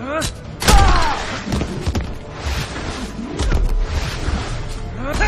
嗯，啊！啊，太。